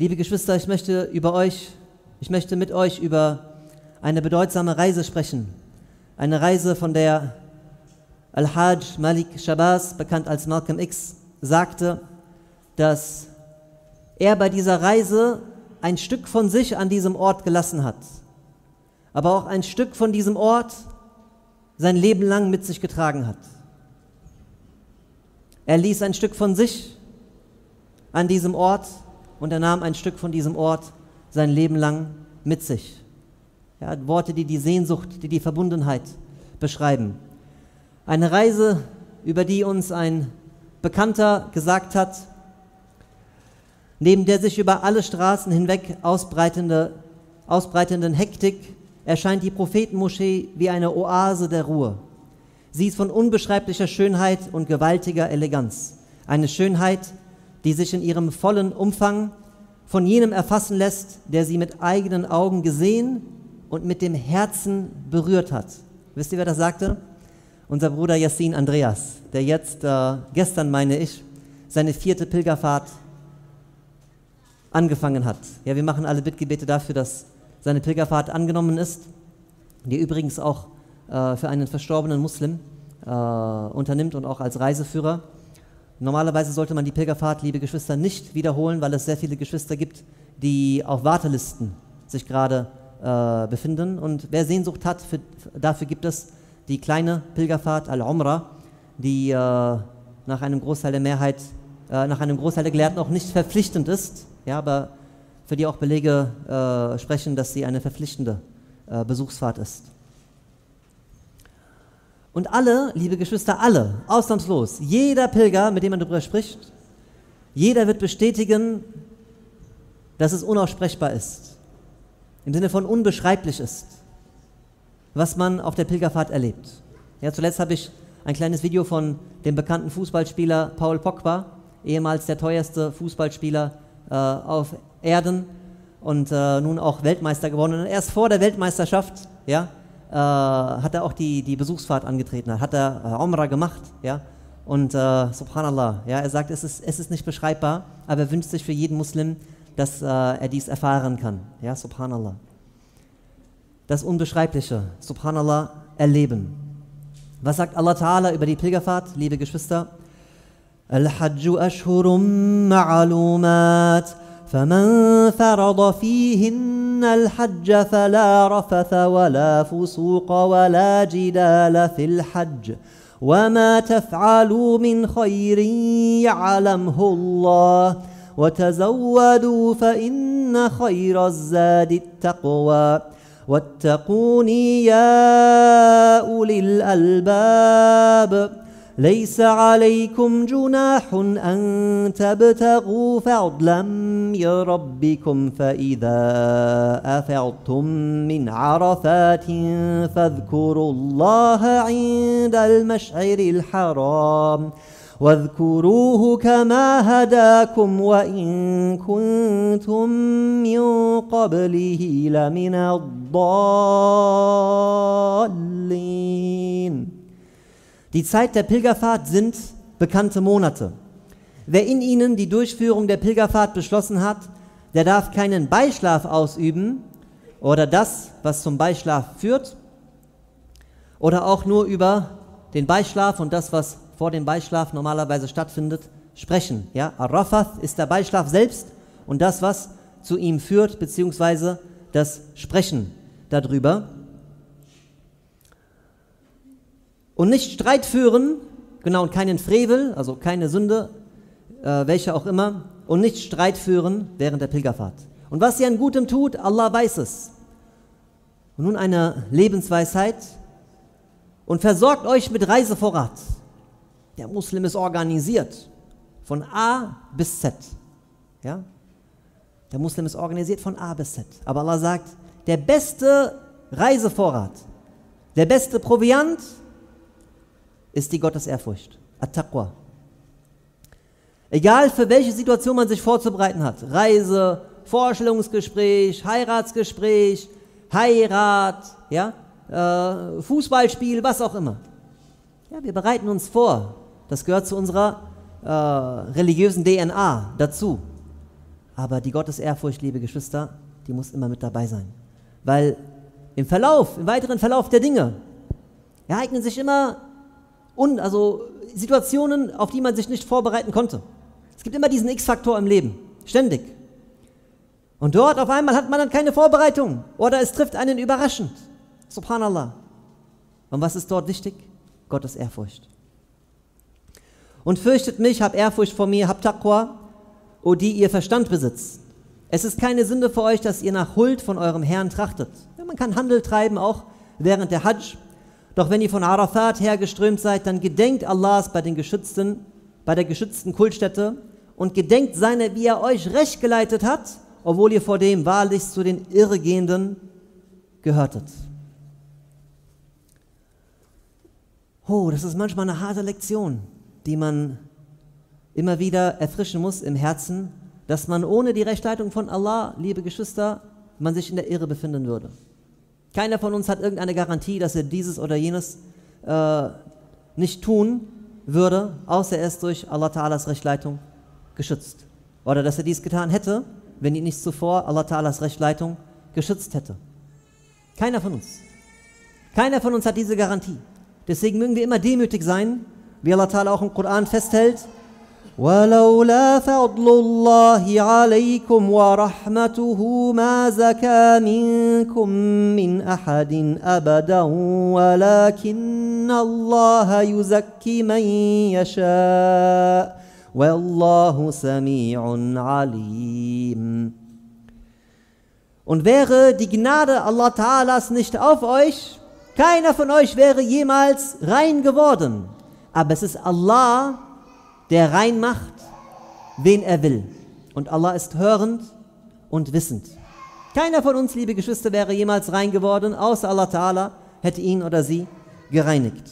Liebe Geschwister, ich möchte über euch, ich möchte mit euch über eine bedeutsame Reise sprechen. Eine Reise, von der Al-Hajj Malik Shabazz, bekannt als Malcolm X, sagte, dass er bei dieser Reise ein Stück von sich an diesem Ort gelassen hat, aber auch ein Stück von diesem Ort sein Leben lang mit sich getragen hat. Er ließ ein Stück von sich an diesem Ort und er nahm ein Stück von diesem Ort sein Leben lang mit sich. Ja, Worte, die die Sehnsucht, die die Verbundenheit beschreiben. Eine Reise, über die uns ein Bekannter gesagt hat, neben der sich über alle Straßen hinweg ausbreitende, ausbreitenden Hektik erscheint die Prophetenmoschee wie eine Oase der Ruhe. Sie ist von unbeschreiblicher Schönheit und gewaltiger Eleganz. Eine Schönheit, die sich in ihrem vollen Umfang von jenem erfassen lässt, der sie mit eigenen Augen gesehen und mit dem Herzen berührt hat. Wisst ihr, wer das sagte? Unser Bruder Yassin Andreas, der jetzt, äh, gestern meine ich, seine vierte Pilgerfahrt angefangen hat. Ja, wir machen alle Bittgebete dafür, dass seine Pilgerfahrt angenommen ist, die übrigens auch äh, für einen verstorbenen Muslim äh, unternimmt und auch als Reiseführer. Normalerweise sollte man die Pilgerfahrt, liebe Geschwister, nicht wiederholen, weil es sehr viele Geschwister gibt, die auf Wartelisten sich gerade äh, befinden. Und wer Sehnsucht hat, für, dafür gibt es die kleine Pilgerfahrt Al-Umrah, die äh, nach einem Großteil der Mehrheit, äh, nach einem Großteil der Gelehrten auch nicht verpflichtend ist, ja, aber für die auch Belege äh, sprechen, dass sie eine verpflichtende äh, Besuchsfahrt ist. Und alle, liebe Geschwister, alle, ausnahmslos, jeder Pilger, mit dem man darüber spricht, jeder wird bestätigen, dass es unaussprechbar ist im Sinne von unbeschreiblich ist, was man auf der Pilgerfahrt erlebt. Ja, zuletzt habe ich ein kleines Video von dem bekannten Fußballspieler Paul Pogba, ehemals der teuerste Fußballspieler äh, auf Erden und äh, nun auch Weltmeister geworden. Und erst vor der Weltmeisterschaft ja, äh, hat er auch die, die Besuchsfahrt angetreten, hat er äh, Umrah gemacht, ja. Und äh, subhanallah, ja, er sagt, es ist, es ist nicht beschreibbar, aber er wünscht sich für jeden Muslim, dass äh, er dies erfahren kann. Ja, subhanallah. Das Unbeschreibliche, subhanallah, erleben. Was sagt Allah Ta'ala über die Pilgerfahrt, liebe Geschwister? Al-Hajju Ashhurum Ma'alumat. فمن فرض فيهن الحج فلا رفث ولا فسوق ولا جدال في الحج وما تفعلوا من خير يعلمه الله وتزودوا فإن خير الزاد التقوى واتقوني يا أولي الألباب ليس عليكم جناح أن تبتغوا فضلا من ربكم فإذا أفضتم من عرفات فاذكروا الله عند المشعر الحرام واذكروه كما هداكم وإن كنتم من قبله لمن الضالين Die Zeit der Pilgerfahrt sind bekannte Monate. Wer in ihnen die Durchführung der Pilgerfahrt beschlossen hat, der darf keinen Beischlaf ausüben oder das, was zum Beischlaf führt, oder auch nur über den Beischlaf und das, was vor dem Beischlaf normalerweise stattfindet, sprechen. Ja? Arafath ist der Beischlaf selbst und das, was zu ihm führt, beziehungsweise das Sprechen darüber. Und nicht Streit führen, genau, und keinen Frevel, also keine Sünde, äh, welche auch immer, und nicht Streit führen während der Pilgerfahrt. Und was ihr an Gutem tut, Allah weiß es. Und nun eine Lebensweisheit. Und versorgt euch mit Reisevorrat. Der Muslim ist organisiert von A bis Z. Ja? Der Muslim ist organisiert von A bis Z. Aber Allah sagt, der beste Reisevorrat, der beste Proviant ist die Gottesehrfurcht. At-Taqwa. Egal für welche Situation man sich vorzubereiten hat. Reise, Vorstellungsgespräch, Heiratsgespräch, Heirat, ja, äh, Fußballspiel, was auch immer. Ja, wir bereiten uns vor das gehört zu unserer äh, religiösen DNA dazu. Aber die Gottesehrfurcht, liebe Geschwister, die muss immer mit dabei sein. Weil im Verlauf, im weiteren Verlauf der Dinge ereignen sich immer un, also Situationen, auf die man sich nicht vorbereiten konnte. Es gibt immer diesen X-Faktor im Leben, ständig. Und dort auf einmal hat man dann keine Vorbereitung oder es trifft einen überraschend. Subhanallah. Und was ist dort wichtig? Gottes Ehrfurcht. Und fürchtet mich, habt Ehrfurcht vor mir, habt Taqwa, o die ihr Verstand besitzt. Es ist keine Sünde für euch, dass ihr nach Huld von eurem Herrn trachtet. Ja, man kann Handel treiben, auch während der Hajj. Doch wenn ihr von Arafat hergeströmt seid, dann gedenkt Allahs bei den geschützten, bei der geschützten Kultstätte und gedenkt seiner, wie er euch recht geleitet hat, obwohl ihr vor dem wahrlich zu den Irregehenden gehörtet. Oh, das ist manchmal eine harte Lektion, die man immer wieder erfrischen muss im Herzen, dass man ohne die Rechtleitung von Allah, liebe Geschwister, man sich in der Irre befinden würde. Keiner von uns hat irgendeine Garantie, dass er dieses oder jenes äh, nicht tun würde, außer er ist durch Allah Ta'alas Rechtleitung geschützt. Oder dass er dies getan hätte, wenn ihn nicht zuvor Allah Ta'alas Rechtleitung geschützt hätte. Keiner von uns. Keiner von uns hat diese Garantie. Deswegen mögen wir immer demütig sein, wie Allah Ta'ala auch im Koran festhält. ولولا فضل الله عليكم ورحمته ما زكى منكم من احد ابدا ولكن الله يزكي من يشاء والله سميع عليم Und wäre die Gnade Allah Ta'alas nicht auf euch, keiner von euch wäre jemals rein geworden. Aber es ist Allah, der rein macht, wen er will. Und Allah ist hörend und wissend. Keiner von uns, liebe Geschwister, wäre jemals rein geworden, außer Allah Ta'ala hätte ihn oder sie gereinigt.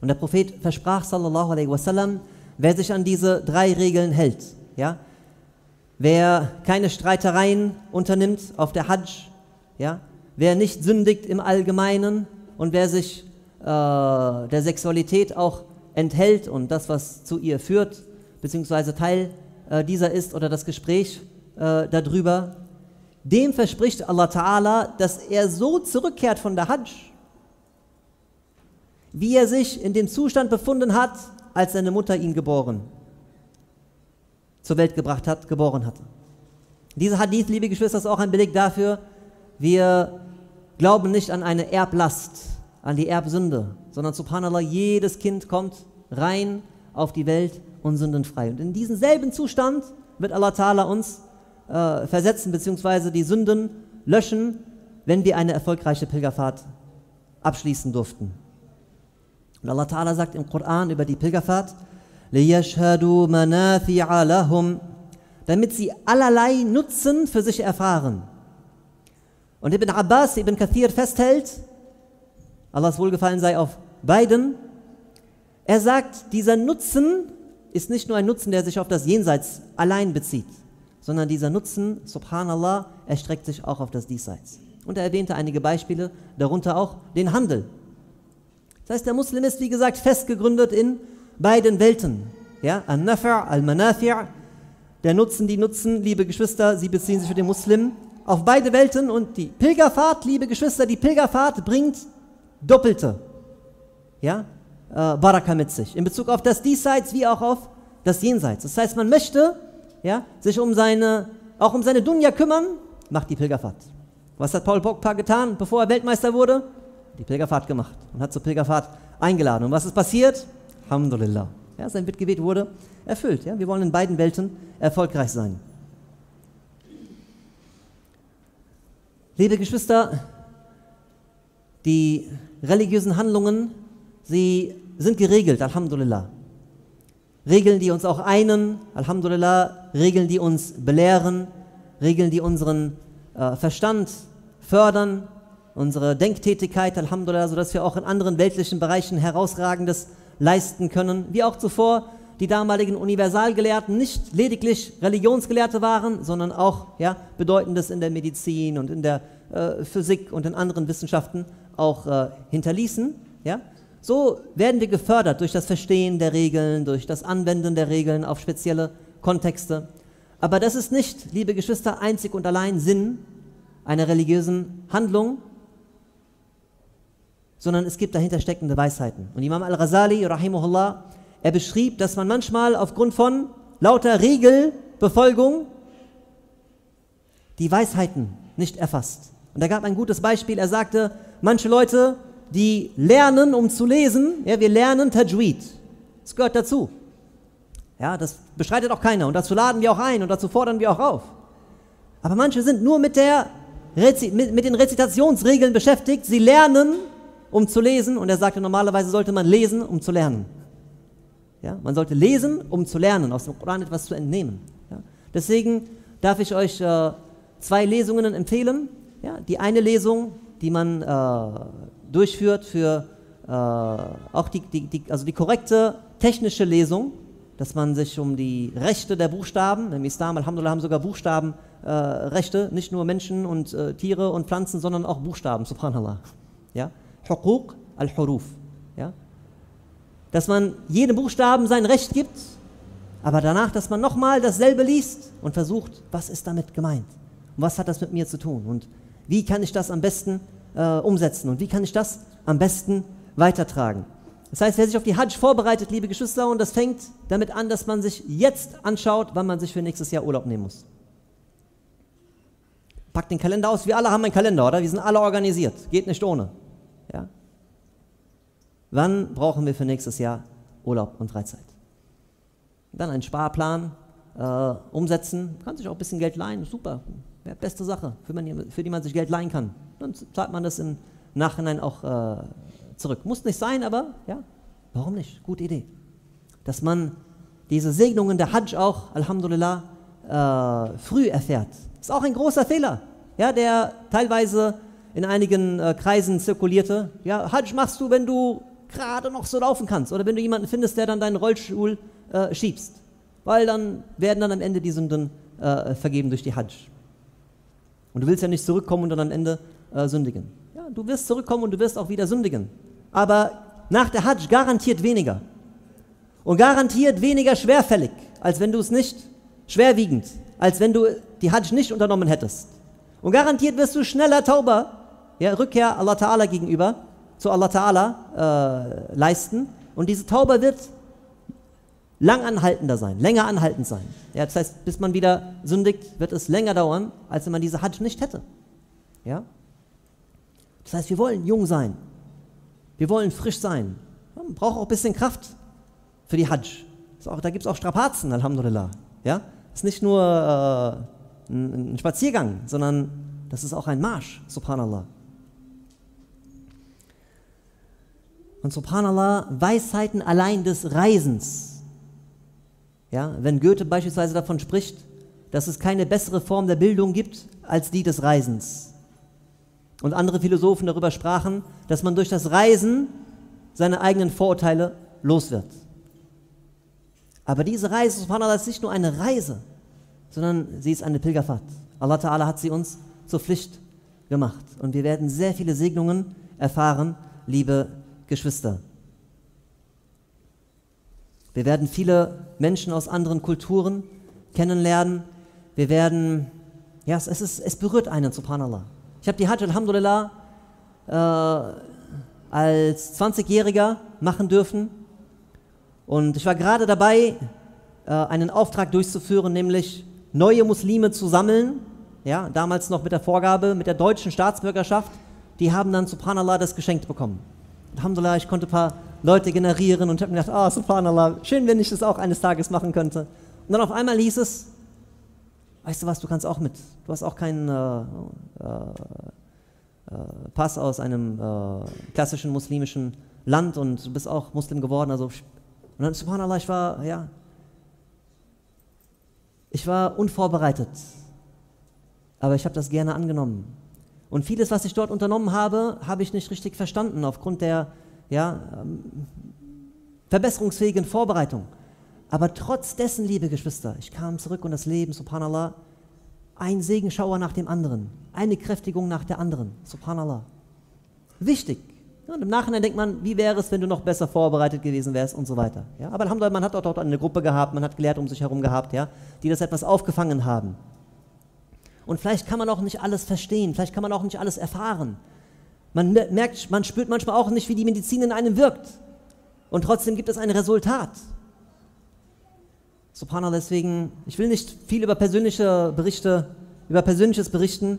Und der Prophet versprach, sallallahu alaihi wasallam, wer sich an diese drei Regeln hält, ja, wer keine Streitereien unternimmt auf der Hajj, ja, wer nicht sündigt im Allgemeinen und wer sich äh, der Sexualität auch enthält und das, was zu ihr führt, beziehungsweise Teil äh, dieser ist oder das Gespräch äh, darüber, dem verspricht Allah Ta'ala, dass er so zurückkehrt von der Hajj, wie er sich in dem Zustand befunden hat, als seine Mutter ihn geboren, zur Welt gebracht hat, geboren hatte. Dieser Hadith, liebe Geschwister, ist auch ein Beleg dafür, wir glauben nicht an eine Erblast, an die Erbsünde, sondern subhanallah, jedes Kind kommt rein auf die Welt und sündenfrei. Und in diesen selben Zustand wird Allah Ta'ala uns äh, versetzen, beziehungsweise die Sünden löschen, wenn wir eine erfolgreiche Pilgerfahrt abschließen durften. Und Allah Ta'ala sagt im Koran über die Pilgerfahrt, damit sie allerlei Nutzen für sich erfahren. Und Ibn Abbas, Ibn Kathir festhält, Allahs Wohlgefallen sei auf beiden. Er sagt, dieser Nutzen ist nicht nur ein Nutzen, der sich auf das Jenseits allein bezieht, sondern dieser Nutzen, subhanallah, erstreckt sich auch auf das Diesseits. Und er erwähnte einige Beispiele, darunter auch den Handel. Das heißt, der Muslim ist, wie gesagt, festgegründet in beiden Welten. Ja, An-Nafa' al-Manafi' der Nutzen, die Nutzen, liebe Geschwister, sie beziehen sich für den Muslim auf beide Welten und die Pilgerfahrt, liebe Geschwister, die Pilgerfahrt bringt doppelte ja, äh, Baraka mit sich. In Bezug auf das Diesseits wie auch auf das Jenseits. Das heißt, man möchte ja, sich um seine, auch um seine Dunja kümmern, macht die Pilgerfahrt. Was hat Paul Pogba getan, bevor er Weltmeister wurde? Die Pilgerfahrt gemacht und hat zur Pilgerfahrt eingeladen. Und was ist passiert? Alhamdulillah. Ja, sein Bittgebet wurde erfüllt. Ja? Wir wollen in beiden Welten erfolgreich sein. Liebe Geschwister, die religiösen Handlungen, sie sind geregelt, Alhamdulillah. Regeln, die uns auch einen, Alhamdulillah, Regeln, die uns belehren, Regeln, die unseren äh, Verstand fördern, unsere Denktätigkeit, Alhamdulillah, sodass wir auch in anderen weltlichen Bereichen herausragendes leisten können, wie auch zuvor die damaligen Universalgelehrten nicht lediglich Religionsgelehrte waren, sondern auch ja, Bedeutendes in der Medizin und in der äh, Physik und in anderen Wissenschaften auch äh, hinterließen. Ja? So werden wir gefördert durch das Verstehen der Regeln, durch das Anwenden der Regeln auf spezielle Kontexte. Aber das ist nicht, liebe Geschwister, einzig und allein Sinn einer religiösen Handlung, sondern es gibt dahinter steckende Weisheiten. Und Imam al-Ghazali, rahimahullah, er beschrieb, dass man manchmal aufgrund von lauter Regelbefolgung die Weisheiten nicht erfasst. Und er gab ein gutes Beispiel. Er sagte, manche Leute, die lernen, um zu lesen, ja, wir lernen Tajweed. Das gehört dazu. Ja, das bestreitet auch keiner. Und dazu laden wir auch ein und dazu fordern wir auch auf. Aber manche sind nur mit, der, mit, mit den Rezitationsregeln beschäftigt. Sie lernen, um zu lesen. Und er sagte, normalerweise sollte man lesen, um zu lernen. Ja, man sollte lesen, um zu lernen, aus dem Koran etwas zu entnehmen. Ja, deswegen darf ich euch äh, zwei Lesungen empfehlen. Ja, die eine Lesung, die man äh, durchführt für äh, auch die, die, die, also die korrekte technische Lesung, dass man sich um die Rechte der Buchstaben, im Islam, Alhamdulillah, haben sogar Buchstabenrechte, äh, nicht nur Menschen und äh, Tiere und Pflanzen, sondern auch Buchstaben, subhanallah. Ja? Huquq al-Huruf. Ja? Dass man jedem Buchstaben sein Recht gibt, aber danach, dass man nochmal dasselbe liest und versucht, was ist damit gemeint? Und was hat das mit mir zu tun? Und wie kann ich das am besten äh, umsetzen? Und wie kann ich das am besten weitertragen? Das heißt, wer sich auf die Hajj vorbereitet, liebe Geschwister, und das fängt damit an, dass man sich jetzt anschaut, wann man sich für nächstes Jahr Urlaub nehmen muss. Packt den Kalender aus. Wir alle haben einen Kalender, oder? Wir sind alle organisiert. Geht nicht ohne. Ja? Wann brauchen wir für nächstes Jahr Urlaub und Freizeit? Dann einen Sparplan äh, umsetzen. Kann sich auch ein bisschen Geld leihen. Super. Ja, beste Sache, für, man, für, die man sich Geld leihen kann. Dann zahlt man das im Nachhinein auch äh, zurück. Muss nicht sein, aber ja, warum nicht? Gute Idee. Dass man diese Segnungen der Hajj auch, Alhamdulillah, äh, früh erfährt. Ist auch ein großer Fehler, ja, der teilweise in einigen äh, Kreisen zirkulierte. Ja, Hajj machst du, wenn du gerade noch so laufen kannst oder wenn du jemanden findest, der dann deinen Rollstuhl äh, schiebst. Weil dann werden dann am Ende die Sünden äh, vergeben durch die Hajj. Und du willst ja nicht zurückkommen und dann am Ende äh, sündigen. Ja, du wirst zurückkommen und du wirst auch wieder sündigen. Aber nach der Hajj garantiert weniger. Und garantiert weniger schwerfällig, als wenn du es nicht schwerwiegend, als wenn du die Hajj nicht unternommen hättest. Und garantiert wirst du schneller Tauber, ja, Rückkehr Allah Ta'ala gegenüber, zu Allah Ta'ala äh, leisten. Und diese Tauber wird lang anhaltender sein, länger anhaltend sein. Ja, das heißt, bis man wieder sündigt, wird es länger dauern, als wenn man diese Hajj nicht hätte. Ja? Das heißt, wir wollen jung sein. Wir wollen frisch sein. Man braucht auch ein bisschen Kraft für die Hajj. Auch, da gibt es auch Strapazen, Alhamdulillah. Ja? Das ist nicht nur äh, ein, ein Spaziergang, sondern das ist auch ein Marsch, subhanallah. Und subhanallah, Weisheiten allein des Reisens ja, wenn Goethe beispielsweise davon spricht, dass es keine bessere Form der Bildung gibt als die des Reisens. Und andere Philosophen darüber sprachen, dass man durch das Reisen seine eigenen Vorurteile los wird. Aber diese Reise, subhanallah, ist nicht nur eine Reise, sondern sie ist eine Pilgerfahrt. Allah Ta'ala hat sie uns zur Pflicht gemacht. Und wir werden sehr viele Segnungen erfahren, liebe Geschwister. Wir werden viele Menschen aus anderen Kulturen kennenlernen. Wir werden, ja, es, ist, es berührt einen, subhanallah. Ich habe die Hajj, Alhamdulillah, äh, als 20-Jähriger machen dürfen. Und ich war gerade dabei, äh, einen Auftrag durchzuführen, nämlich neue Muslime zu sammeln. Ja, damals noch mit der Vorgabe, mit der deutschen Staatsbürgerschaft. Die haben dann, subhanallah, das geschenkt bekommen. Alhamdulillah, ich konnte ein paar Leute generieren und habe mir gedacht, ah, oh, subhanallah, schön, wenn ich das auch eines Tages machen könnte. Und dann auf einmal hieß es, weißt du was, du kannst auch mit. Du hast auch keinen äh, äh, äh Pass aus einem äh, klassischen muslimischen Land und du bist auch Muslim geworden. Also, und dann, subhanallah, ich war, ja, ich war unvorbereitet, aber ich habe das gerne angenommen. Und vieles, was ich dort unternommen habe, habe ich nicht richtig verstanden aufgrund der ja, ähm, verbesserungsfähigen Vorbereitung. Aber trotz dessen, liebe Geschwister, ich kam zurück und das Leben, subhanallah, ein Segenschauer nach dem anderen, eine Kräftigung nach der anderen, subhanallah. Wichtig, Und im Nachhinein denkt man, wie wäre es, wenn du noch besser vorbereitet gewesen wärst und so weiter. Ja, aber man hat dort eine Gruppe gehabt, man hat gelehrt um sich herum gehabt, ja, die das etwas aufgefangen haben. Und vielleicht kann man auch nicht alles verstehen, vielleicht kann man auch nicht alles erfahren. Man merkt, man spürt manchmal auch nicht, wie die Medizin in einem wirkt. Und trotzdem gibt es ein Resultat. Subhanallah, deswegen, ich will nicht viel über persönliche Berichte, über Persönliches berichten,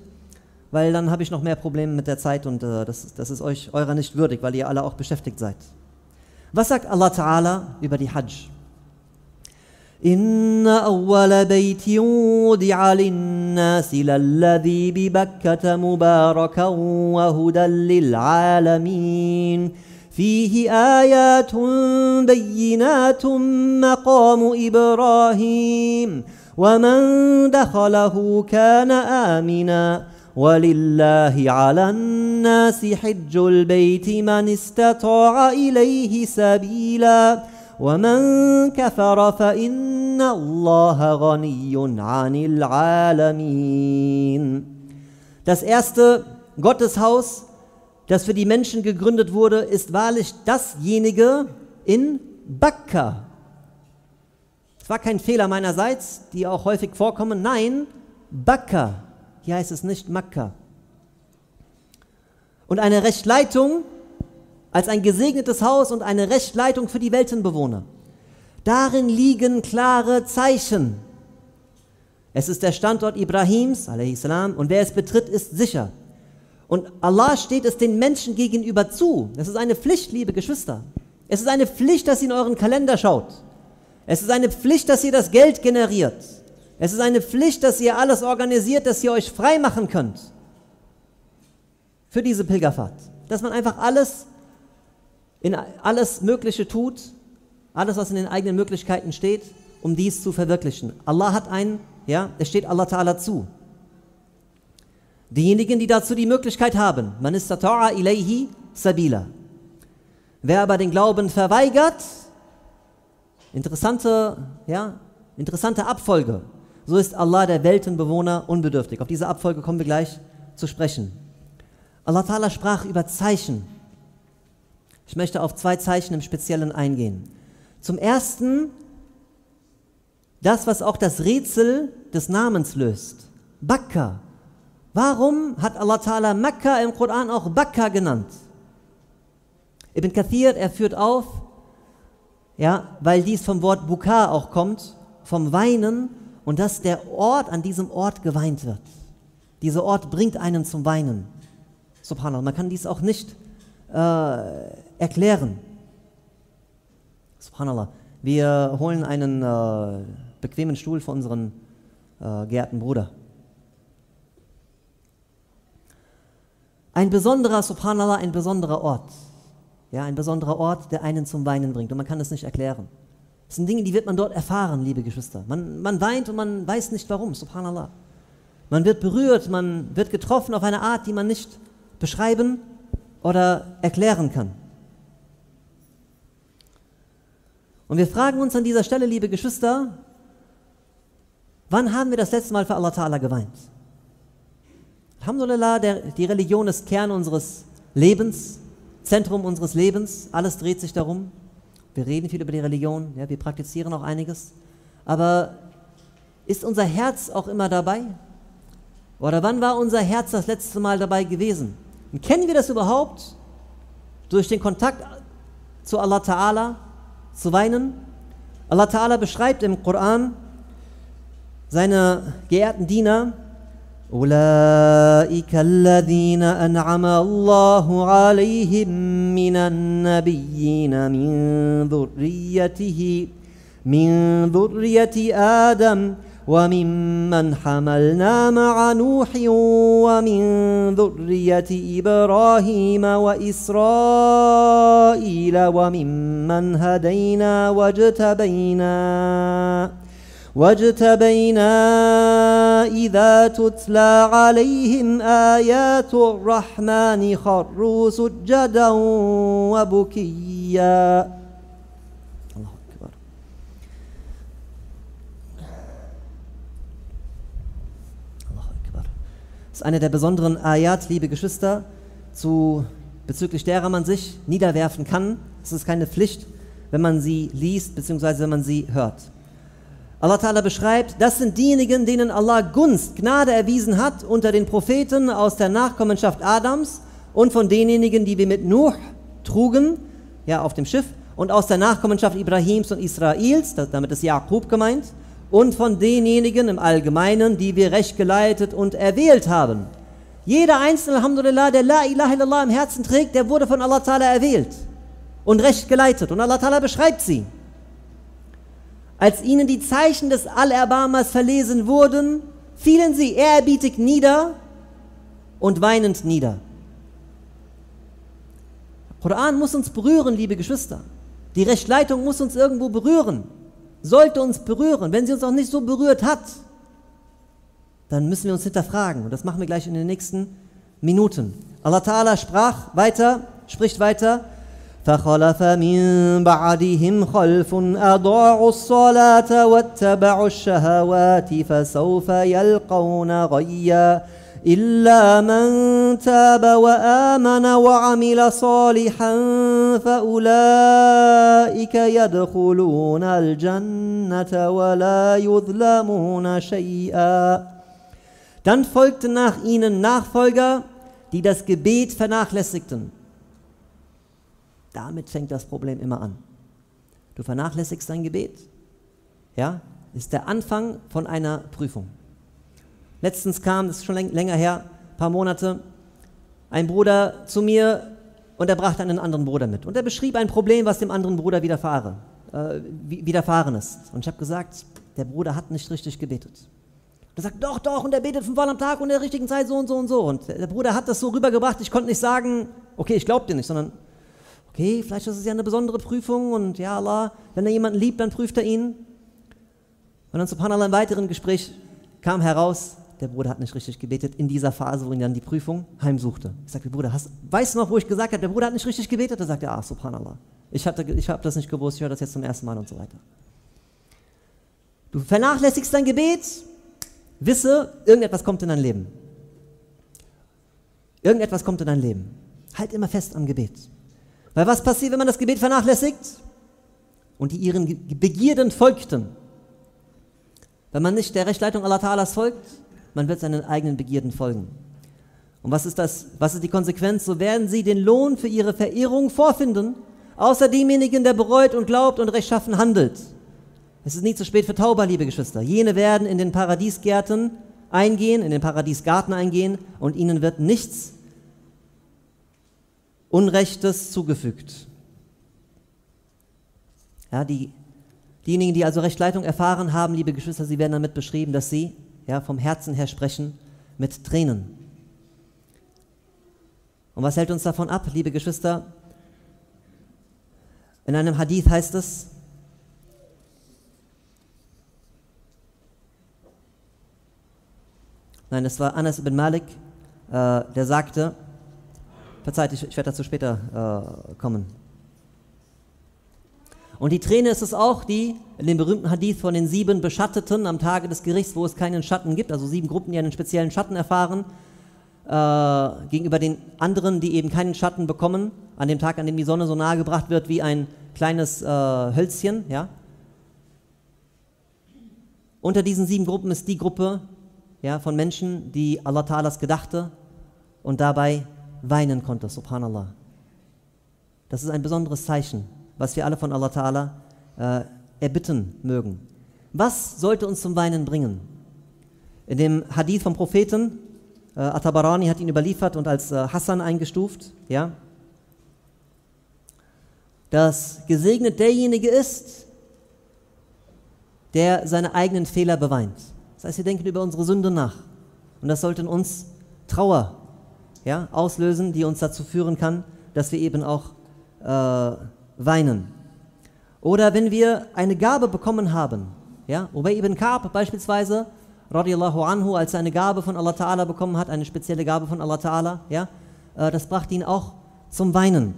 weil dann habe ich noch mehr Probleme mit der Zeit und äh, das, das ist euch eurer nicht würdig, weil ihr alle auch beschäftigt seid. Was sagt Allah Ta'ala über die Hajj? إن أول بيت وضع للناس للذي ببكة مباركا وهدى للعالمين. فيه آيات بينات مقام إبراهيم. ومن دخله كان آمنا. ولله على الناس حج البيت من استطاع إليه سبيلا. ومن كفر فإن الله غني عن العالمين Das erste Gotteshaus das für die Menschen gegründet wurde, ist wahrlich dasjenige in Bakka. Es war kein Fehler meinerseits, die auch häufig vorkommen. Nein, Bakka. Hier heißt es nicht Makka. Und eine Rechtleitung als ein gesegnetes Haus und eine Rechtleitung für die Weltenbewohner. Darin liegen klare Zeichen. Es ist der Standort Ibrahims, salam, und wer es betritt, ist sicher. Und Allah steht es den Menschen gegenüber zu. Es ist eine Pflicht, liebe Geschwister. Es ist eine Pflicht, dass ihr in euren Kalender schaut. Es ist eine Pflicht, dass ihr das Geld generiert. Es ist eine Pflicht, dass ihr alles organisiert, dass ihr euch frei machen könnt für diese Pilgerfahrt. Dass man einfach alles in alles Mögliche tut, alles, was in den eigenen Möglichkeiten steht, um dies zu verwirklichen. Allah hat einen, ja, es steht Allah Ta'ala zu. Diejenigen, die dazu die Möglichkeit haben. Man ist ilayhi sabila. Wer aber den Glauben verweigert, interessante, ja, interessante Abfolge. So ist Allah der Weltenbewohner unbedürftig. Auf diese Abfolge kommen wir gleich zu sprechen. Allah Ta'ala sprach über Zeichen. Ich möchte auf zwei Zeichen im Speziellen eingehen. Zum ersten, das, was auch das Rätsel des Namens löst. Bakka, Warum hat Allah Ta'ala Mekka im Koran auch Bakka genannt? Ibn Kathir, er führt auf, ja, weil dies vom Wort Buka auch kommt, vom Weinen und dass der Ort, an diesem Ort geweint wird. Dieser Ort bringt einen zum Weinen. Subhanallah, man kann dies auch nicht äh, erklären. Subhanallah. Wir holen einen äh, bequemen Stuhl für unseren äh, geehrten Bruder. Ein besonderer, subhanallah, ein besonderer Ort. Ja, ein besonderer Ort, der einen zum Weinen bringt. Und man kann es nicht erklären. Das sind Dinge, die wird man dort erfahren, liebe Geschwister. Man, man weint und man weiß nicht warum, subhanallah. Man wird berührt, man wird getroffen auf eine Art, die man nicht beschreiben oder erklären kann. Und wir fragen uns an dieser Stelle, liebe Geschwister, wann haben wir das letzte Mal für Allah Ta'ala geweint? Alhamdulillah, der, die Religion ist Kern unseres Lebens, Zentrum unseres Lebens. Alles dreht sich darum. Wir reden viel über die Religion, ja, wir praktizieren auch einiges. Aber ist unser Herz auch immer dabei? Oder wann war unser Herz das letzte Mal dabei gewesen? Und kennen wir das überhaupt? Durch den Kontakt zu Allah Ta'ala zu weinen? Allah Ta'ala beschreibt im Koran seine geehrten Diener, أولئك الذين أنعم الله عليهم من النبيين من ذريته من ذرية آدم وممن حملنا مع نوح ومن ذرية إبراهيم وإسرائيل وممن هدينا واجتبينا واجتبينا إذا تتلى عليهم آيات الرحمن خروا سجدا وبكيا. Das ist eine der besonderen Ayat, liebe Geschwister, zu bezüglich derer man sich niederwerfen kann. Es ist keine Pflicht, wenn man sie liest bzw. wenn man sie hört. Allah Ta'ala beschreibt, das sind diejenigen, denen Allah Gunst, Gnade erwiesen hat unter den Propheten aus der Nachkommenschaft Adams und von denjenigen, die wir mit Nuh trugen, ja, auf dem Schiff, und aus der Nachkommenschaft Ibrahims und Israels, damit ist Jakob gemeint, und von denjenigen im Allgemeinen, die wir recht geleitet und erwählt haben. Jeder Einzelne, Alhamdulillah, der La ilaha illallah im Herzen trägt, der wurde von Allah Ta'ala erwählt und recht geleitet. Und Allah Ta'ala beschreibt sie. Als ihnen die Zeichen des Allerbarmers verlesen wurden, fielen sie ehrerbietig nieder und weinend nieder. Koran muss uns berühren, liebe Geschwister. Die Rechtleitung muss uns irgendwo berühren, sollte uns berühren. Wenn sie uns auch nicht so berührt hat, dann müssen wir uns hinterfragen. Und das machen wir gleich in den nächsten Minuten. Allah Ta'ala sprach weiter, spricht weiter. فخلف من بعدهم خلف أضاعوا الصلاة واتبعوا الشهوات فسوف يلقون غيًّا إلا من تاب وآمن وعمل صالحا فأولئك يدخلون الجنة ولا يظلمون شيئا Dann folgten nach ihnen Nachfolger, die das Gebet vernachlässigten. Damit fängt das Problem immer an. Du vernachlässigst dein Gebet. Ja, ist der Anfang von einer Prüfung. Letztens kam, das ist schon länger her, ein paar Monate, ein Bruder zu mir und er brachte einen anderen Bruder mit. Und er beschrieb ein Problem, was dem anderen Bruder widerfahre, äh, widerfahren ist. Und ich habe gesagt, der Bruder hat nicht richtig gebetet. Und er sagt, doch, doch, und er betet fünfmal am Tag und in der richtigen Zeit so und so und so. Und der Bruder hat das so rübergebracht, ich konnte nicht sagen, okay, ich glaube dir nicht, sondern, okay, vielleicht ist es ja eine besondere Prüfung und ja, Allah, wenn er jemanden liebt, dann prüft er ihn. Und dann subhanallah im weiteren Gespräch kam heraus, der Bruder hat nicht richtig gebetet in dieser Phase, wo ihn dann die Prüfung heimsuchte. Ich sagte, Bruder, hast, weißt du noch, wo ich gesagt habe, der Bruder hat nicht richtig gebetet? Da sagt er, ah, subhanallah. Ich, ich habe das nicht gewusst, ich höre das jetzt zum ersten Mal und so weiter. Du vernachlässigst dein Gebet, wisse, irgendetwas kommt in dein Leben. Irgendetwas kommt in dein Leben. Halt immer fest am Gebet. Weil was passiert, wenn man das Gebet vernachlässigt? Und die ihren Begierden folgten. Wenn man nicht der Rechtleitung Allah Ta'alas folgt, man wird seinen eigenen Begierden folgen. Und was ist das? Was ist die Konsequenz? So werden sie den Lohn für ihre Verirrung vorfinden, außer demjenigen, der bereut und glaubt und rechtschaffen handelt. Es ist nie zu spät für Tauber, liebe Geschwister. Jene werden in den Paradiesgärten eingehen, in den Paradiesgarten eingehen und ihnen wird nichts Unrechtes zugefügt. Ja, die, diejenigen, die also Rechtleitung erfahren haben, liebe Geschwister, sie werden damit beschrieben, dass sie ja, vom Herzen her sprechen, mit Tränen. Und was hält uns davon ab, liebe Geschwister? In einem Hadith heißt es, nein, es war Anas ibn Malik, äh, der sagte, verzeiht, ich, ich werde dazu später äh, kommen, und die Träne ist es auch, die in dem berühmten Hadith von den sieben Beschatteten am Tage des Gerichts, wo es keinen Schatten gibt, also sieben Gruppen, die einen speziellen Schatten erfahren, äh, gegenüber den anderen, die eben keinen Schatten bekommen, an dem Tag, an dem die Sonne so nahe gebracht wird wie ein kleines äh, Hölzchen. Ja? Unter diesen sieben Gruppen ist die Gruppe ja, von Menschen, die Allah Ta'alas gedachte und dabei weinen konnte, subhanallah. Das ist ein besonderes Zeichen was wir alle von Allah Ta'ala äh, erbitten mögen. Was sollte uns zum Weinen bringen? In dem Hadith vom Propheten, äh, Atabarani hat ihn überliefert und als äh, Hassan eingestuft, ja, dass gesegnet derjenige ist, der seine eigenen Fehler beweint. Das heißt, wir denken über unsere Sünde nach. Und das sollte in uns Trauer ja, auslösen, die uns dazu führen kann, dass wir eben auch äh, weinen. Oder wenn wir eine Gabe bekommen haben, ja, Ubay ibn Ka'b beispielsweise, radiallahu anhu, als er eine Gabe von Allah Ta'ala bekommen hat, eine spezielle Gabe von Allah Ta'ala, ja, äh, das brachte ihn auch zum Weinen.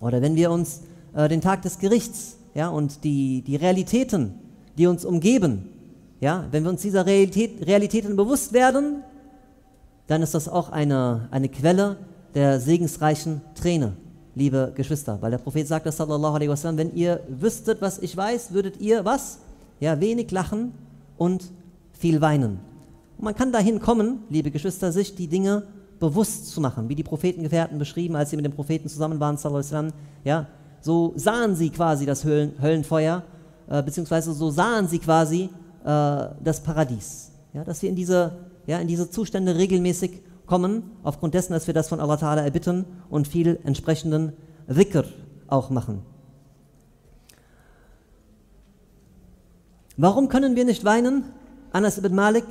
Oder wenn wir uns äh, den Tag des Gerichts, ja, und die, die Realitäten, die uns umgeben, ja, wenn wir uns dieser Realität, Realitäten bewusst werden, dann ist das auch eine, eine Quelle der segensreichen Träne, liebe Geschwister. Weil der Prophet sagt, sallallahu alaihi wasallam, wenn ihr wüsstet, was ich weiß, würdet ihr was? Ja, wenig lachen und viel weinen. Und man kann dahin kommen, liebe Geschwister, sich die Dinge bewusst zu machen, wie die Prophetengefährten beschrieben, als sie mit dem Propheten zusammen waren, sallam, ja, so sahen sie quasi das Höllen, Höllenfeuer, äh, beziehungsweise so sahen sie quasi äh, das Paradies. Ja, dass wir in diese, ja, in diese Zustände regelmäßig kommen, aufgrund dessen, dass wir das von Allah Ta'ala erbitten und viel entsprechenden Dhikr auch machen. Warum können wir nicht weinen? Anas ibn Malik,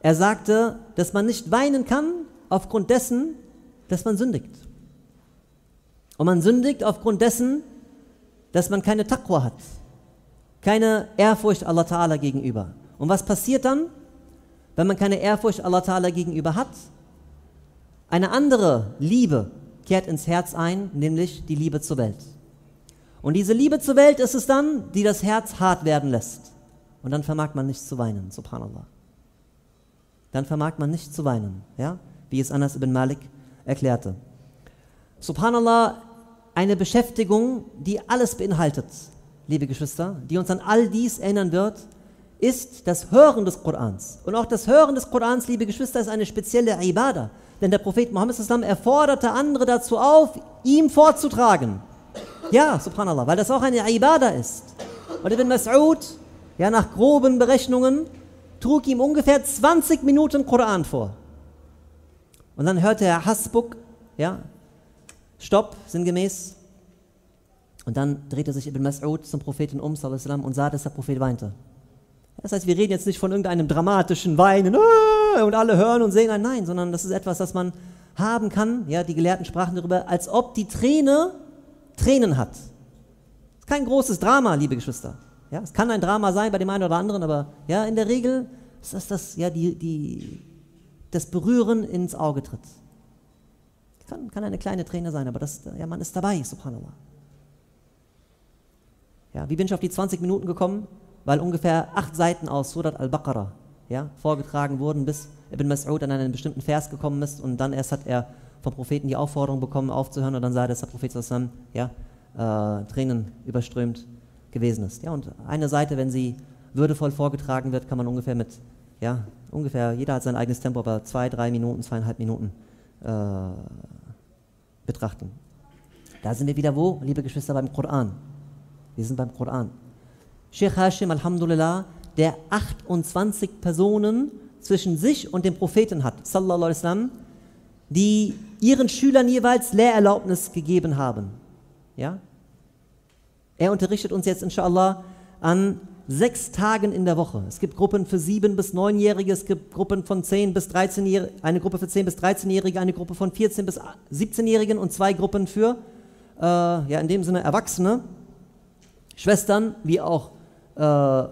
er sagte, dass man nicht weinen kann aufgrund dessen, dass man sündigt. Und man sündigt aufgrund dessen, dass man keine Taqwa hat, keine Ehrfurcht Allah Ta'ala gegenüber. Und was passiert dann, wenn man keine Ehrfurcht Allah Ta'ala gegenüber hat? Eine andere Liebe kehrt ins Herz ein, nämlich die Liebe zur Welt. Und diese Liebe zur Welt ist es dann, die das Herz hart werden lässt. Und dann vermag man nicht zu weinen, subhanallah. Dann vermag man nicht zu weinen, ja? wie es Anas ibn Malik erklärte. Subhanallah, eine Beschäftigung, die alles beinhaltet, liebe Geschwister, die uns an all dies erinnern wird, ist das Hören des Korans. Und auch das Hören des Korans, liebe Geschwister, ist eine spezielle Ibadah. Denn der Prophet Muhammad er forderte andere dazu auf, ihm vorzutragen. Ja, subhanallah, weil das auch eine Ibadah ist. Und Ibn Mas'ud, ja, nach groben Berechnungen, trug ihm ungefähr 20 Minuten Koran vor. Und dann hörte er Hasbuk, ja, Stopp, sinngemäß. Und dann drehte sich Ibn Mas'ud zum Propheten um und sah, dass der Prophet weinte. Das heißt, wir reden jetzt nicht von irgendeinem dramatischen Weinen äh, und alle hören und sehen, nein, sondern das ist etwas, das man haben kann. Ja, die Gelehrten sprachen darüber, als ob die Träne Tränen hat. Das ist kein großes Drama, liebe Geschwister. Ja, es kann ein Drama sein bei dem einen oder anderen, aber ja, in der Regel ist das, das ja, die, die, das Berühren ins Auge tritt. Kann, kann eine kleine Träne sein, aber das, ja, man ist dabei, subhanallah. Ja, wie bin ich auf die 20 Minuten gekommen? Weil ungefähr acht Seiten aus Surat al-Baqarah ja, vorgetragen wurden, bis Ibn Mas'ud an einen bestimmten Vers gekommen ist und dann erst hat er vom Propheten die Aufforderung bekommen, aufzuhören und dann sah, dass der Prophet zusammen ja, äh, Tränen überströmt gewesen ist. Ja, und eine Seite, wenn sie würdevoll vorgetragen wird, kann man ungefähr mit, ja, ungefähr, jeder hat sein eigenes Tempo, aber zwei, drei Minuten, zweieinhalb Minuten äh, betrachten. Da sind wir wieder wo, liebe Geschwister, beim Koran. Wir sind beim Koran. Sheikh Hashim, Alhamdulillah, der 28 Personen zwischen sich und dem Propheten hat, sallallahu alaihi wasallam, die ihren Schülern jeweils Lehrerlaubnis gegeben haben. Ja? Er unterrichtet uns jetzt inshallah an sechs Tagen in der Woche. Es gibt Gruppen für sieben bis neunjährige, es gibt Gruppen von zehn bis 13-jährige, eine Gruppe für zehn bis 13-jährige, eine Gruppe von 14 bis 17-jährigen und zwei Gruppen für, äh, ja, in dem Sinne Erwachsene, Schwestern wie auch äh,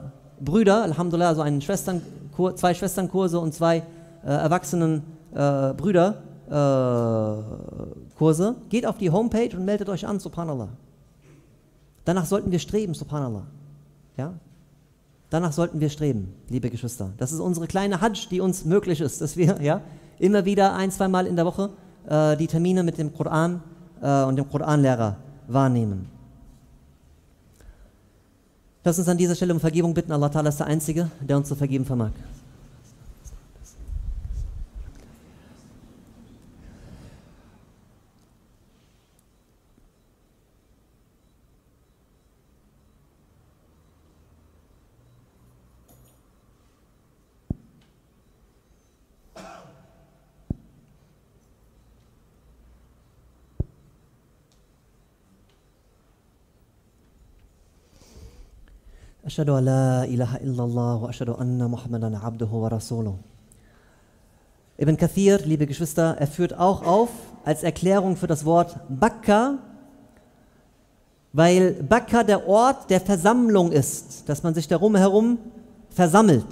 Brüder, Alhamdulillah, also einen Schwestern, zwei Schwesternkurse und zwei äh, Erwachsenen äh, Brüder äh, Kurse. Geht auf die Homepage und meldet euch an, subhanallah. Danach sollten wir streben, subhanallah. Ja? Danach sollten wir streben, liebe Geschwister. Das ist unsere kleine Hajj, die uns möglich ist, dass wir ja, immer wieder ein, zwei Mal in der Woche äh, die Termine mit dem Koran äh, und dem Koranlehrer wahrnehmen. Lass uns an dieser Stelle um Vergebung bitten. Allah Ta'ala ist der Einzige, der uns zu vergeben vermag. أشهد أن لا إله إلا الله وأشهد أن محمدا عبده ورسوله Ibn Kathir, liebe Geschwister, er führt auch auf als Erklärung für das Wort Bakka, weil Bakka der Ort der Versammlung ist, dass man sich darum herum versammelt.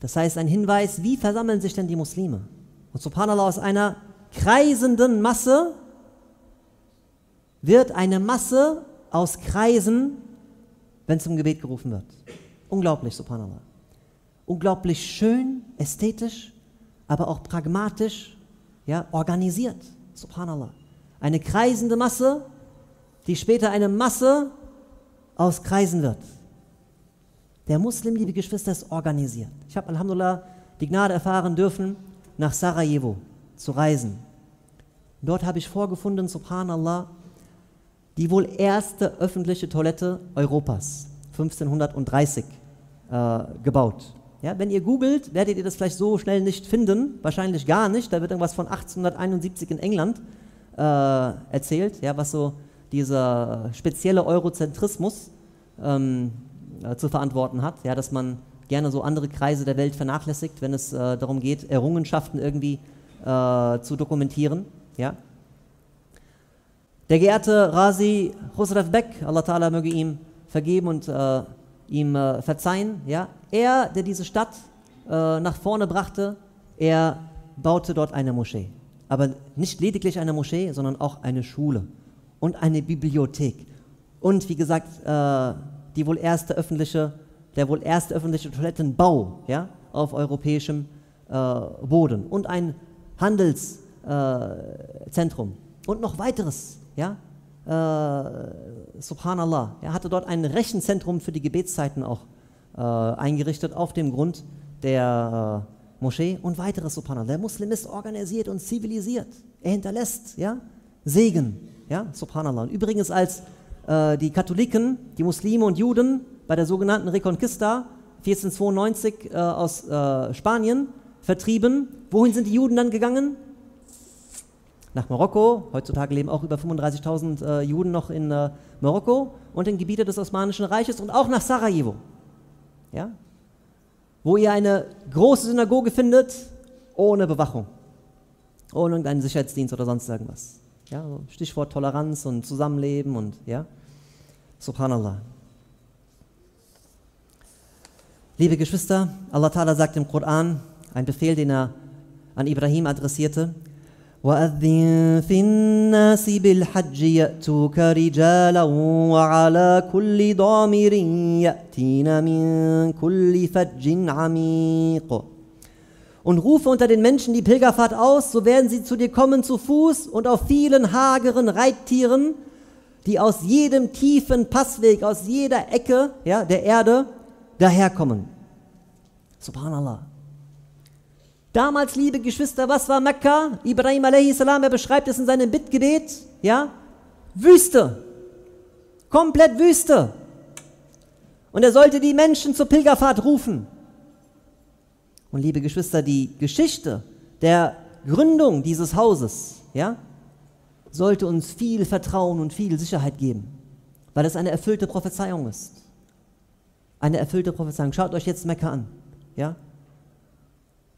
Das heißt ein Hinweis, wie versammeln sich denn die Muslime? Und subhanallah, aus einer kreisenden Masse wird eine Masse aus Kreisen wenn zum Gebet gerufen wird. Unglaublich, subhanallah. Unglaublich schön, ästhetisch, aber auch pragmatisch, ja, organisiert. Subhanallah. Eine kreisende Masse, die später eine Masse aus Kreisen wird. Der Muslim, liebe Geschwister, ist organisiert. Ich habe Alhamdulillah die Gnade erfahren dürfen, nach Sarajevo zu reisen. Dort habe ich vorgefunden, subhanallah, die wohl erste öffentliche Toilette Europas, 1530 äh, gebaut. Ja, wenn ihr googelt, werdet ihr das vielleicht so schnell nicht finden, wahrscheinlich gar nicht. Da wird irgendwas von 1871 in England äh, erzählt, ja, was so dieser spezielle Eurozentrismus ähm, äh, zu verantworten hat, ja, dass man gerne so andere Kreise der Welt vernachlässigt, wenn es äh, darum geht, Errungenschaften irgendwie äh, zu dokumentieren. Ja. Der geehrte Razi Khosrav Bek, Allah Ta'ala möge ihm vergeben und äh, ihm äh, verzeihen, ja, er, der diese Stadt äh, nach vorne brachte, er baute dort eine Moschee. Aber nicht lediglich eine Moschee, sondern auch eine Schule und eine Bibliothek. Und wie gesagt, äh, die wohl erste öffentliche, der wohl erste öffentliche Toilettenbau ja, auf europäischem äh, Boden und ein Handelszentrum äh, und noch weiteres. Ja? Äh, Subhanallah. Er hatte dort ein Rechenzentrum für die Gebetszeiten auch äh, eingerichtet auf dem Grund der äh, Moschee und weiteres Subhanallah. Der Muslim ist organisiert und zivilisiert. Er hinterlässt ja, Segen. Ja, Subhanallah. Und übrigens als äh, die Katholiken, die Muslime und Juden bei der sogenannten Reconquista 1492 äh, aus äh, Spanien vertrieben. Wohin sind die Juden dann gegangen? Nach Marokko. Heutzutage leben auch über 35.000 äh, Juden noch in äh, Marokko und in Gebiete des Osmanischen Reiches und auch nach Sarajevo. Ja? Wo ihr eine große Synagoge findet, ohne Bewachung, ohne irgendeinen Sicherheitsdienst oder sonst irgendwas. Ja, Stichwort Toleranz und Zusammenleben und ja. Subhanallah. Liebe Geschwister, Allah Ta'ala sagt im Koran, ein Befehl, den er an Ibrahim adressierte, وأذن في الناس بالحج يأتوك رجالا وعلى كل ضامر يأتين من كل فج عميق und rufe unter den Menschen die Pilgerfahrt aus, so werden sie zu dir kommen zu Fuß und auf vielen hageren Reittieren, die aus jedem tiefen Passweg, aus jeder Ecke ja, der Erde daherkommen. Subhanallah. Damals, liebe Geschwister, was war Mekka? Ibrahim a.s., er beschreibt es in seinem Bittgebet, ja? Wüste. Komplett Wüste. Und er sollte die Menschen zur Pilgerfahrt rufen. Und liebe Geschwister, die Geschichte der Gründung dieses Hauses, ja, sollte uns viel Vertrauen und viel Sicherheit geben, weil es eine erfüllte Prophezeiung ist. Eine erfüllte Prophezeiung. Schaut euch jetzt Mekka an, ja.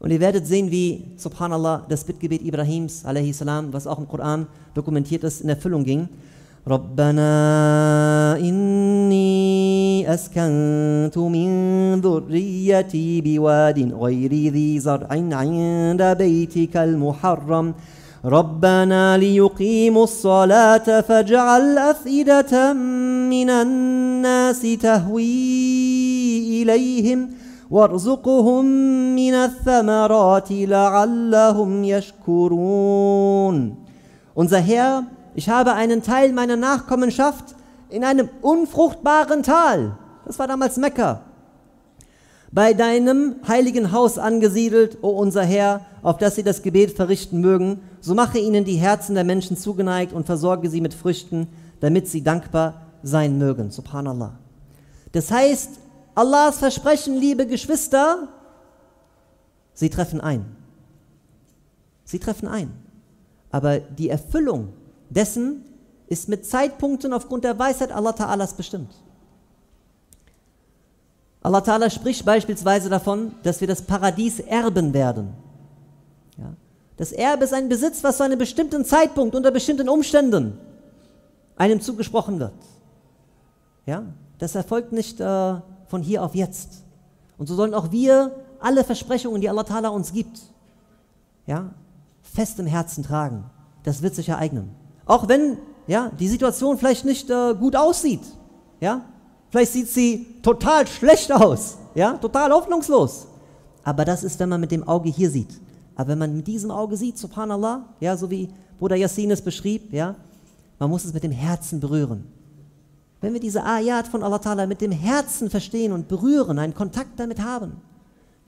Und ihr werdet sehen, wie, subhanallah, das Bittgebet Ibrahims, salam, was auch im Koran dokumentiert ist, in Erfüllung ging. ربنا إني أسكنت من ذريتي بواد غير ذي زرع عند بيتك المحرم ربنا ليقيموا الصلاة فاجعل أفئدة من الناس تهوي إليهم وارزقهم من الثمرات لعلهم يشكرون Unser Herr Ich habe einen Teil meiner Nachkommenschaft in einem unfruchtbaren Tal, das war damals Mekka, bei deinem heiligen Haus angesiedelt, o unser Herr, auf das sie das Gebet verrichten mögen, so mache ihnen die Herzen der Menschen zugeneigt und versorge sie mit Früchten, damit sie dankbar sein mögen. Subhanallah. Das heißt, Allahs Versprechen, liebe Geschwister, sie treffen ein. Sie treffen ein. Aber die Erfüllung dessen ist mit Zeitpunkten aufgrund der Weisheit Allah Ta'alas bestimmt. Allah Ta'ala spricht beispielsweise davon, dass wir das Paradies erben werden. Ja? Das Erbe ist ein Besitz, was zu einem bestimmten Zeitpunkt, unter bestimmten Umständen einem zugesprochen wird. Ja? Das erfolgt nicht äh, von hier auf jetzt. Und so sollen auch wir alle Versprechungen, die Allah Ta'ala uns gibt, ja, fest im Herzen tragen. Das wird sich ereignen. Auch wenn ja, die Situation vielleicht nicht äh, gut aussieht. Ja? Vielleicht sieht sie total schlecht aus. Ja? Total hoffnungslos. Aber das ist, wenn man mit dem Auge hier sieht. Aber wenn man mit diesem Auge sieht, subhanallah, ja, so wie Bruder Yassin es beschrieb, ja, man muss es mit dem Herzen berühren. Wenn wir diese Ayat von Allah Ta'ala mit dem Herzen verstehen und berühren, einen Kontakt damit haben,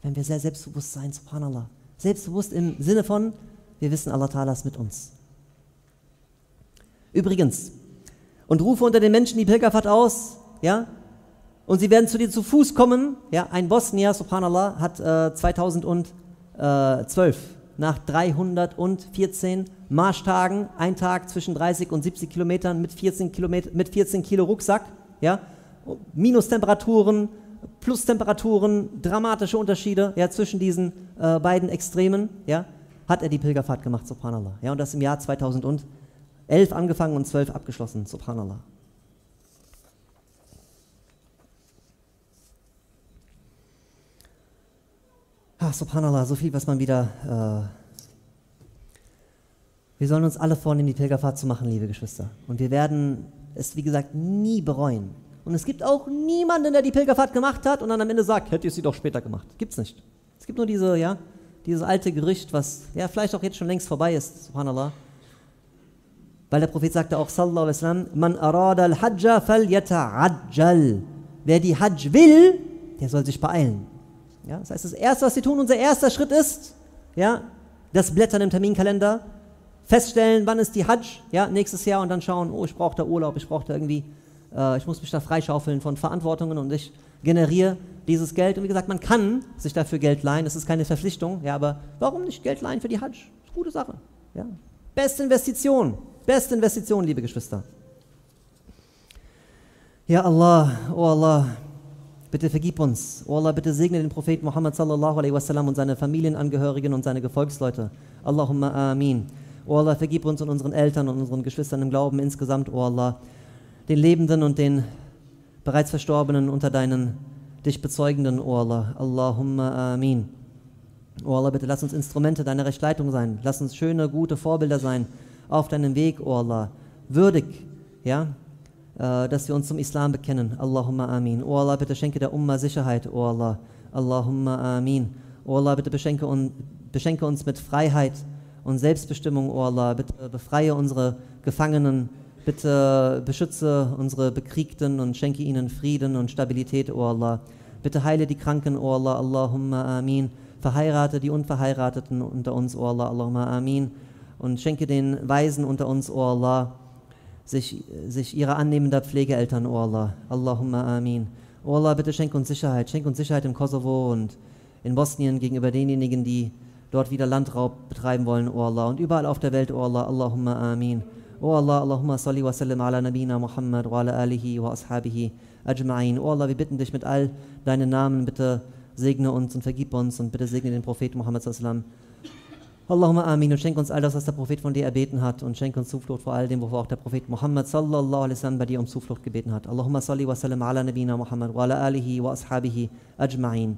werden wir sehr selbstbewusst sein, subhanallah. Selbstbewusst im Sinne von, wir wissen, Allah Ta'ala ist mit uns. Übrigens, und rufe unter den Menschen die Pilgerfahrt aus, ja, und sie werden zu dir zu Fuß kommen. Ja, ein Bosnier, subhanallah, hat äh, 2012 nach 314 Marschtagen, ein Tag zwischen 30 und 70 Kilometern mit 14, Kilometer, mit 14 Kilo Rucksack, ja, Minustemperaturen, Plustemperaturen, dramatische Unterschiede ja, zwischen diesen äh, beiden Extremen, ja, hat er die Pilgerfahrt gemacht, subhanallah. Ja, und das im Jahr 2011 angefangen und 12 abgeschlossen, subhanallah. Ach, subhanallah, so viel, was man wieder. Äh wir sollen uns alle vornehmen, die Pilgerfahrt zu machen, liebe Geschwister. Und wir werden es, wie gesagt, nie bereuen. Und es gibt auch niemanden, der die Pilgerfahrt gemacht hat und dann am Ende sagt, hätte ich sie doch später gemacht. Gibt's nicht. Es gibt nur diese, ja, dieses alte Gerücht, was ja vielleicht auch jetzt schon längst vorbei ist, subhanallah. Weil der Prophet sagte auch, sallallahu alaihi wasallam, man arada al-hajja fal. Wer die Hajj will, der soll sich beeilen. Ja, das heißt, das Erste, was wir tun, unser erster Schritt ist, ja, das Blättern im Terminkalender, feststellen, wann ist die Hajj, ja, nächstes Jahr und dann schauen, oh, ich brauche da Urlaub, ich brauche da irgendwie, äh, ich muss mich da freischaufeln von Verantwortungen und ich generiere dieses Geld. Und wie gesagt, man kann sich dafür Geld leihen, das ist keine Verpflichtung, ja, aber warum nicht Geld leihen für die Hajj? Ist gute Sache. Ja. Beste Investition, beste Investition, liebe Geschwister. Ja, Allah, oh Allah, Bitte vergib uns. Oh Allah, bitte segne den Propheten Muhammad sallallahu alaihi wasallam und seine Familienangehörigen und seine Gefolgsleute. Allahumma amin. Oh Allah, vergib uns und unseren Eltern und unseren Geschwistern im Glauben insgesamt, oh Allah, den Lebenden und den bereits Verstorbenen unter deinen dich bezeugenden, oh Allah. Allahumma amin. Oh Allah, bitte lass uns Instrumente deiner Rechtleitung sein. Lass uns schöne, gute Vorbilder sein auf deinem Weg, oh Allah. Würdig, ja, dass wir uns zum Islam bekennen. Allahumma amin. O Allah, bitte schenke der Umma Sicherheit. O Allah. Allahumma amin. O Allah, bitte beschenke, un, beschenke uns mit Freiheit und Selbstbestimmung. O Allah, bitte befreie unsere Gefangenen. Bitte beschütze unsere Bekriegten und schenke ihnen Frieden und Stabilität, O Allah. Bitte heile die Kranken, O Allah. Allahumma amin. Verheirate die Unverheirateten unter uns, O Allah. Allahumma amin. Und schenke den Weisen unter uns, O Allah sich, sich ihrer annehmender Pflegeeltern, oh Allah. Allahumma amin. Oh Allah, bitte schenk uns Sicherheit. Schenk uns Sicherheit im Kosovo und in Bosnien gegenüber denjenigen, die dort wieder Landraub betreiben wollen, oh Allah. Und überall auf der Welt, oh Allah. Allahumma amin. Oh Allah, Allahumma salli wa sallim ala nabina Muhammad wa ala alihi wa ashabihi ajma'in. Oh Allah, wir bitten dich mit all deinen Namen, bitte segne uns und vergib uns und bitte segne den Propheten Muhammad sallallahu alaihi wasallam Allahumma amin und schenk uns all das, was der Prophet von dir erbeten hat und schenk uns Zuflucht vor all dem, wovor auch der Prophet Muhammad sallallahu alaihi wasallam bei dir um Zuflucht gebeten hat. Allahumma salli wa sallim ala nabina Muhammad wa ala alihi wa ashabihi ajma'in.